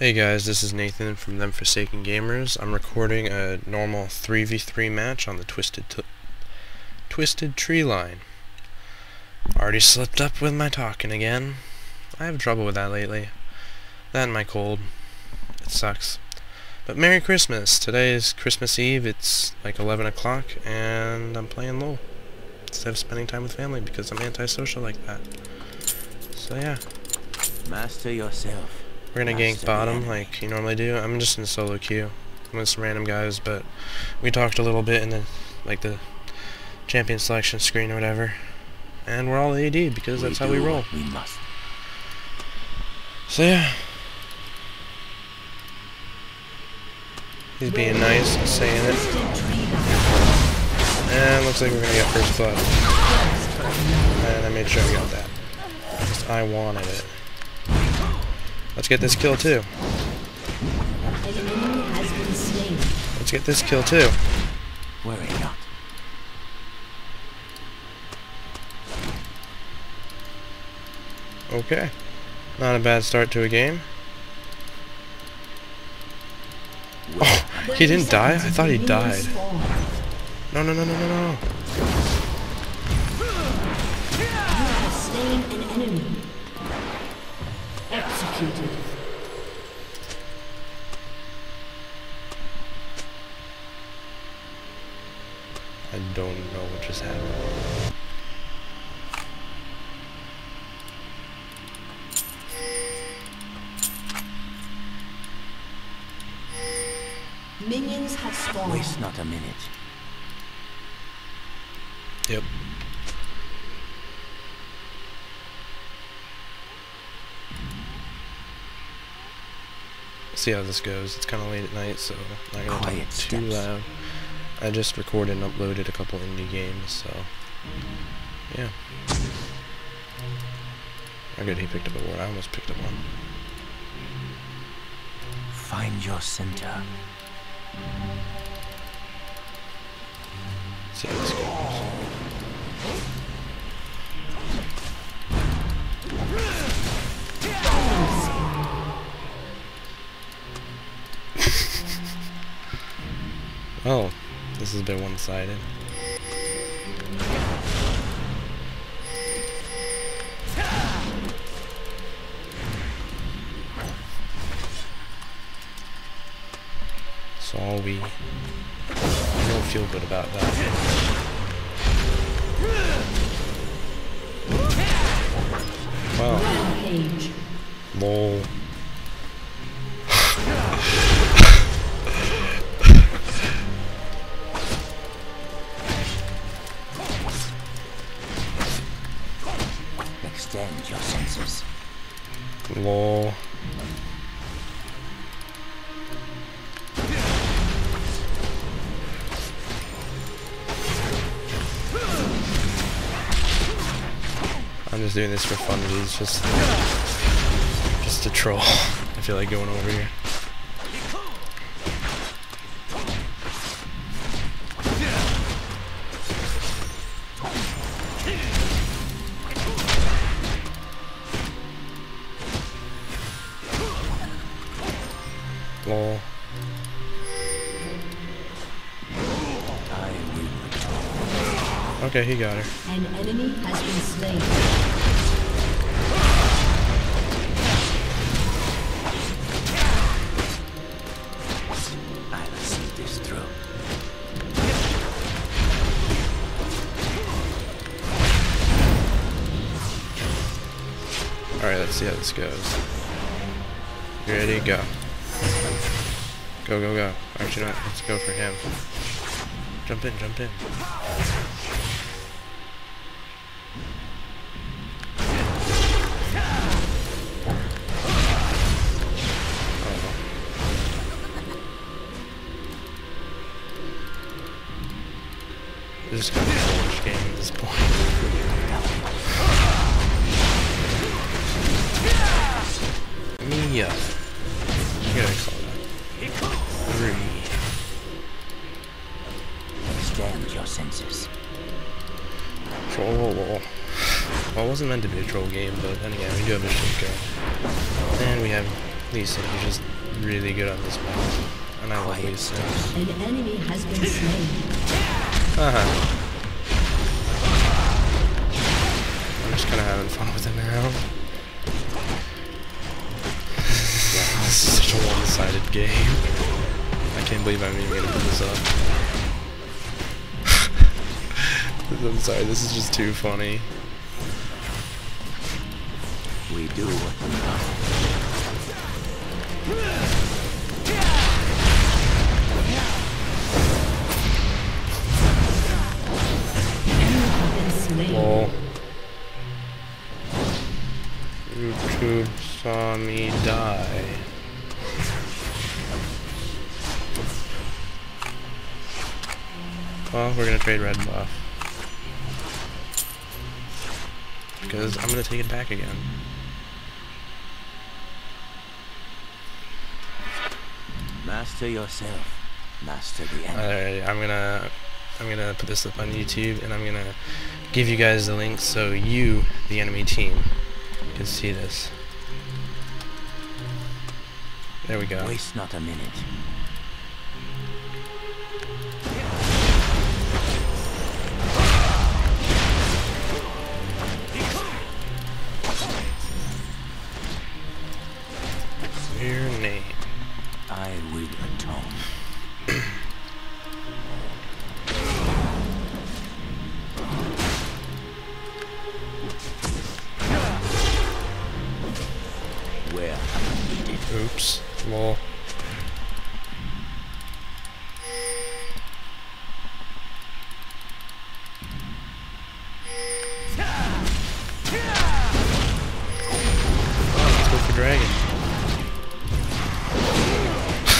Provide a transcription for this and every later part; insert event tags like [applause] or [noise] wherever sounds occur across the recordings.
Hey guys, this is Nathan from Them Forsaken Gamers. I'm recording a normal 3v3 match on the Twisted Twisted Treeline. Already slipped up with my talking again. I have trouble with that lately. That and my cold. It sucks. But Merry Christmas! Today is Christmas Eve, it's like 11 o'clock, and I'm playing LOL. Instead of spending time with family, because I'm antisocial like that. So yeah. Master yourself. We're gonna gank bottom like you normally do. I'm just in solo queue. I'm with some random guys, but we talked a little bit in the like the champion selection screen or whatever. And we're all AD because that's how we roll. We must. So yeah. He's being nice and saying it. And looks like we're gonna get first blood. And I made sure I got that. I wanted it. Let's get this kill too. An enemy has been slain. Let's get this kill too. Worry not. Okay. Not a bad start to a game. Oh, he didn't die? I thought he died. No, no, no, no, no, no. Executed. I don't know what just happened. Minions have spawned. Waste not a minute. Yep. See how this goes. It's kind of late at night, so I'm not gonna Quiet talk too steps. loud. I just recorded and uploaded a couple indie games, so yeah. I good, he picked up a ward. I almost picked up one. Find your center. See how this goes. Oh, this has been one-sided. So all we I don't feel good about that. Wow, lol. Just doing this for fun, It's just just a troll. [laughs] I feel like going over here. Lol. I will return. Okay, he got her. An enemy has been slain. Let's see how this goes. You ready? Go. Go, go, go. Actually, not. Let's go for him. Jump in, jump in. Oh. Is your senses. Troll. Well, it wasn't meant to be a troll game, but then again, we do have a Shaco. And we have Lee Sin, he's just really good on this map. And I love Quiet Lee Sin. An enemy has been slain. Uh-huh. I'm just kind of having fun with it now. [laughs] this is such a one-sided game. I can't believe I'm even gonna put this up. [laughs] I'm sorry, this is just too funny. We do what we must. Enemy have been slain. Lol. YouTube saw me die. Well, we're gonna trade red buff. Because I'm gonna take it back again. Master yourself. Master the enemy. Alright, I'm gonna I'm gonna put this up on YouTube and I'm gonna give you guys the link so you, the enemy team, can see this. There we go. Waste not a minute. Your name. I will atone. [clears throat]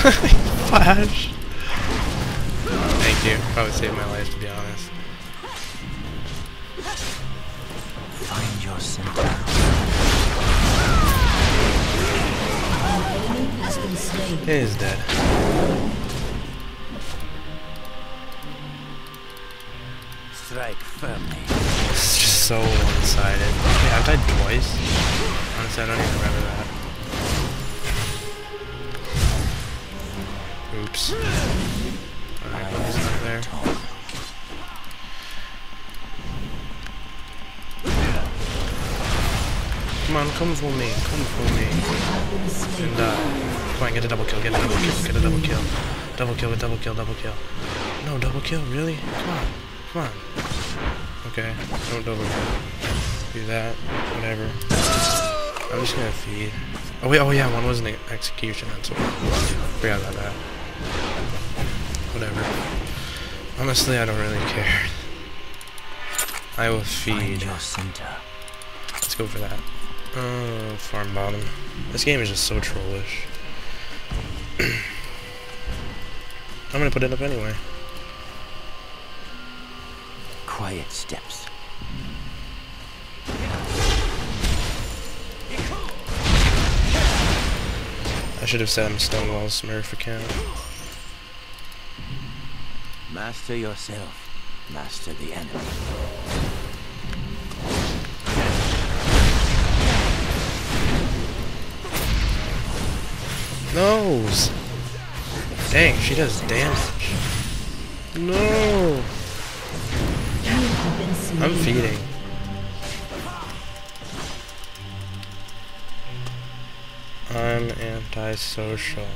Flash. Thank you. Probably saved my life to be honest. Find your center. An enemy has. It is dead. Strike firmly. It's just so one-sided. Yeah, I've died twice. Honestly, I don't even remember that. Oops. Alright, he's not there. Come on, come for me, come for me. Have been slain. And, uh, come on, get a double kill, get a double kill, get a double kill. Double kill, double kill, double kill. No, double kill, really? Come on, come on. Okay, don't double kill. Do that, whatever. I'm just gonna feed. Oh wait, oh yeah, one was an execution, that's what. Forgot about that. Whatever. Honestly, I don't really care. I will feed. Let's go for that. Oh, farm bottom. This game is just so trollish. [clears throat] I'm gonna put it up anyway. Quiet steps. I should have said I'm Stonewall Smurf account. Master yourself. Master the enemy. Nose! Dang, she does damage. No! I'm feeding. I'm antisocial.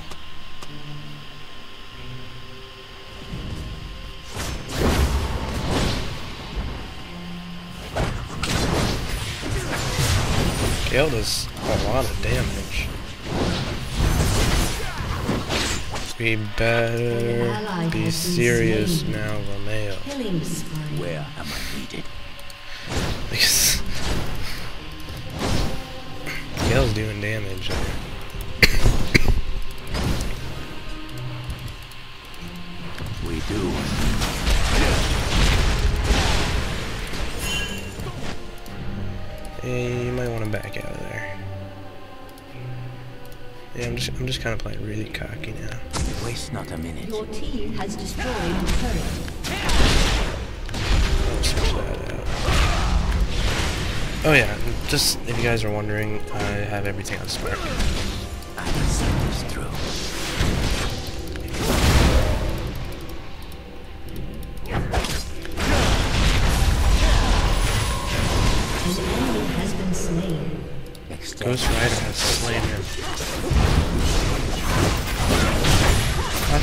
Gale does a lot of damage. We better be serious now, Romeo. Where am I needed? Because doing damage. We do. Yeah, you might want to back out of there. Yeah, I'm just I'm just kind of playing really cocky now. Waste not a minute. Your team has destroyed a turret. I'll switch that out. Oh yeah, just if you guys are wondering, I have everything on smart. I can see this through.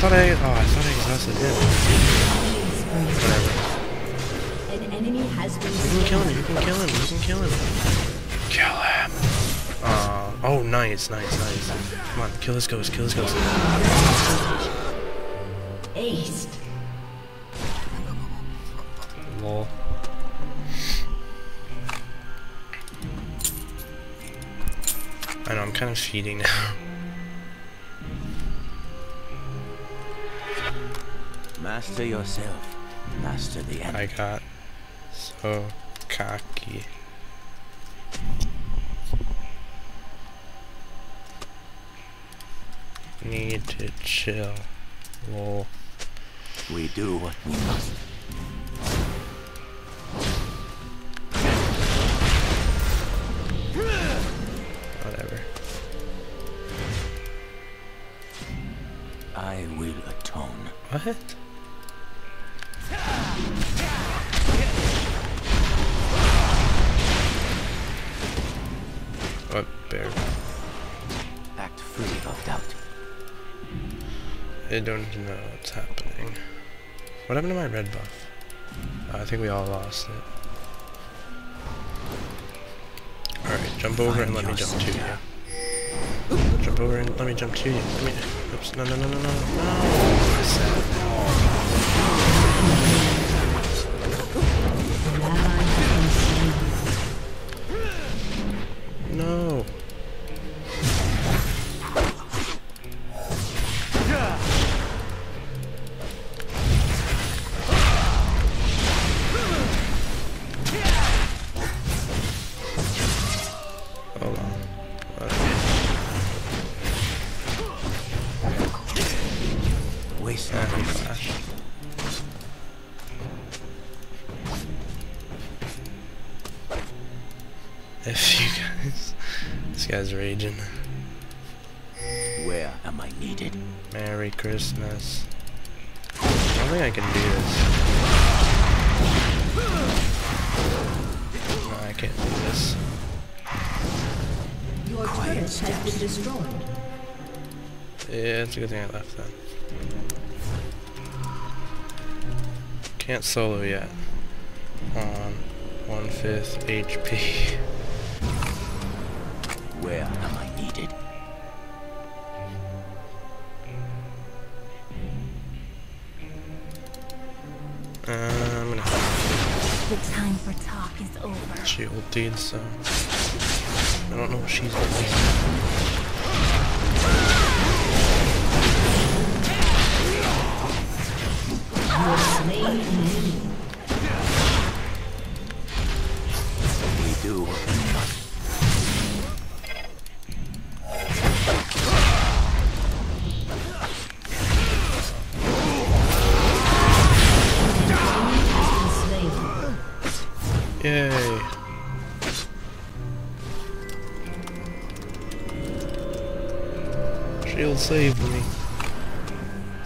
Thought I. Oh, I thought I exhausted him. Whatever. An enemy has been You can kill him. You can kill him. You can kill him. Kill him. Uh, oh, nice, nice, nice. Come on, kill this ghost. Kill this ghost. Aced. Lol. I know, I'm kind of feeding now. [laughs] Master yourself. Master the end. I enemy. got so cocky. Need to chill. Lol. We do what we must. What bear? Act free of doubt. I don't know what's happening. What happened to my red buff? Uh, I think we all lost it. Alright, jump over and let me jump to you. Jump over and let me jump to you. Let me. Oops, no, no, no, no, no, no. If you guys, this guy's raging. Where am I needed? Merry Christmas. I don't think I can do this. No, I can't do this. Your Quiet turret has been destroyed. Yeah, it's a good thing I left then. Can't solo yet. On one fifth HP. [laughs] Where am I needed? Uh, I'm gonna The time for talk is over. she ultied, so I don't know what she's ulting. Yay! Shield saved me.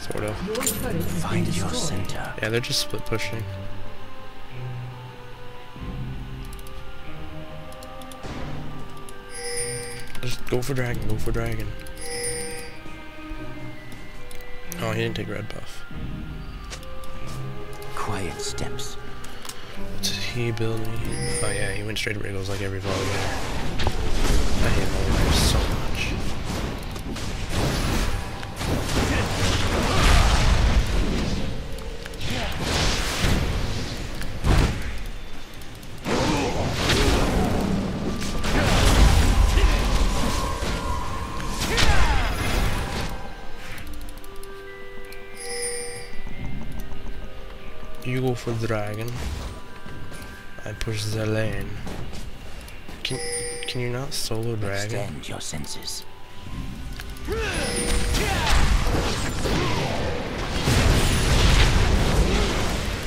Sort of. Your turret has been Find your center. Yeah, they're just split pushing. Just go for dragon, go for dragon. Oh, he didn't take red buff. Quiet steps. What's he building? Oh yeah, he went straight to Wriggles like every vlogger. I hate vloggers so much. You go for dragon. I push the lane. Can can you not solo dragon? Extend your senses.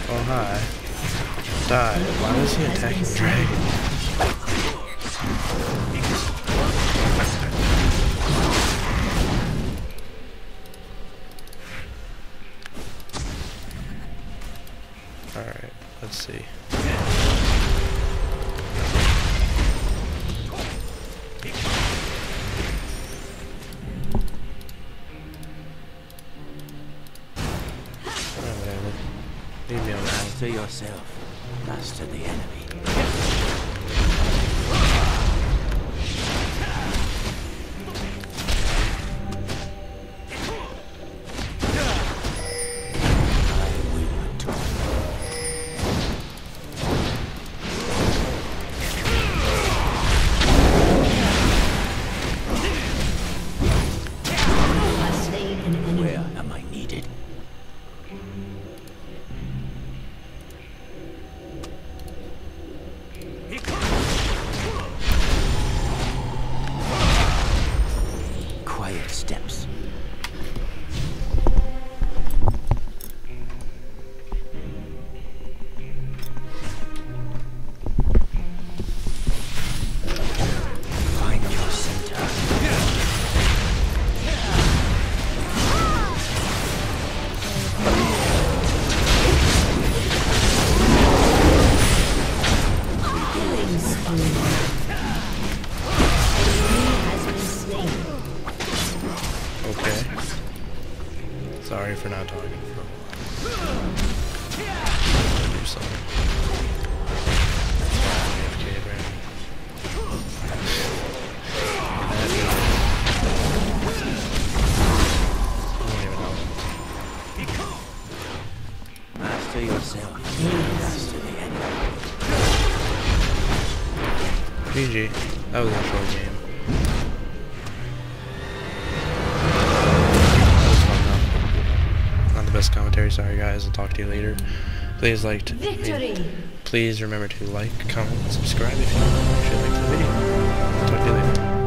Oh hi. Die. Why was he attacking dragon? Master yourself. Master the enemy. GG. That was a short game. That was fun though. Not the best commentary, sorry guys. I'll talk to you later. Please like to, Victory! please remember to like, comment, and subscribe if you actually liked the video.